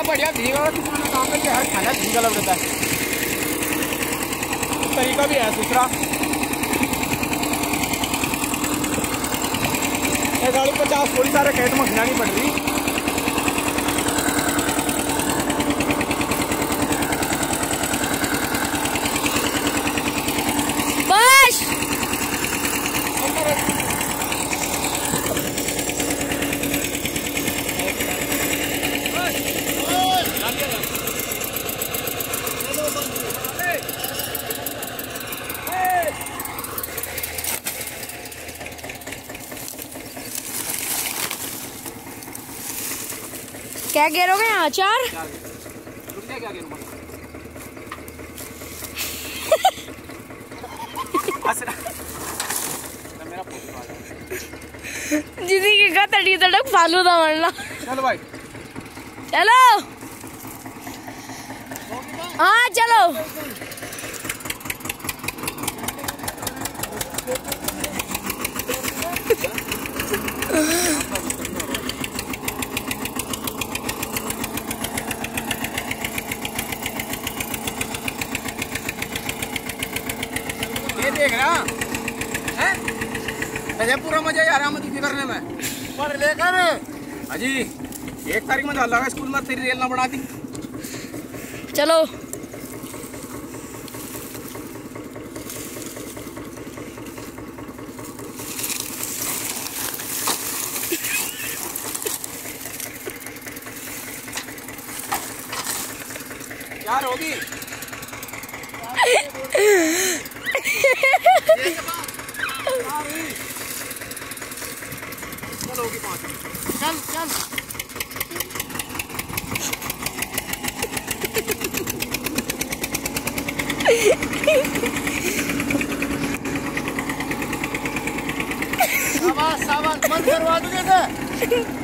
बड़ा बढ़िया भीगा काम करके हर खाना भीगा लग रहता है। तरीका भी है, दूसरा। ये गाड़ी पचास थोड़ी सारे खेत में खिलानी पड़ रही। क्या गिरोगे अचार दीदी के का तड़ी तड़क फालू था मरना। चलो भाई। चलो। हाँ चलो। देख रहा। है? मुझे पूरा मज़ा आ रहा मदद करने में। पर लेकर। अजी एक तारीख में डाल स्कूल में तेरी रेल ना बढ़ा दी चलो। यार होगी। चल होगी पाँच चल चल मन करवा दूँगे